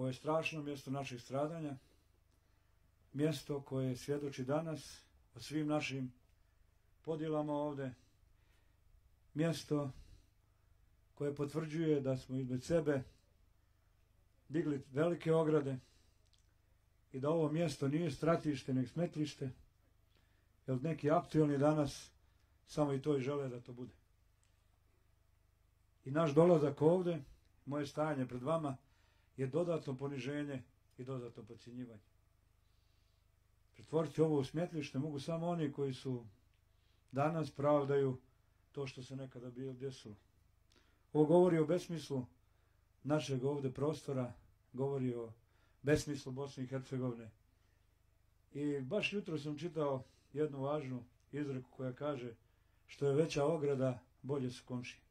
Ovo je strašno mjesto naših stradanja, mjesto koje svjedoči danas o svim našim podjelama ovdje, mjesto koje potvrđuje da smo između sebe digli velike ograde i da ovo mjesto nije stratište, nek smetlište, jer neki aktualni danas samo i to i žele da to bude. I naš dolazak ovdje, moje stajanje pred vama, je dodatno poniženje i dodatno podcjenjivanje. Pretvoriti ovo u mogu samo oni koji su danas pravdaju to što se nekada bilo desilo. Ovo govori o besmislu našeg ovdje prostora, govori o besmislu Bosne i Hercegovine. I baš jutro sam čitao jednu važnu izreku koja kaže što je veća ograda, bolje su komšije.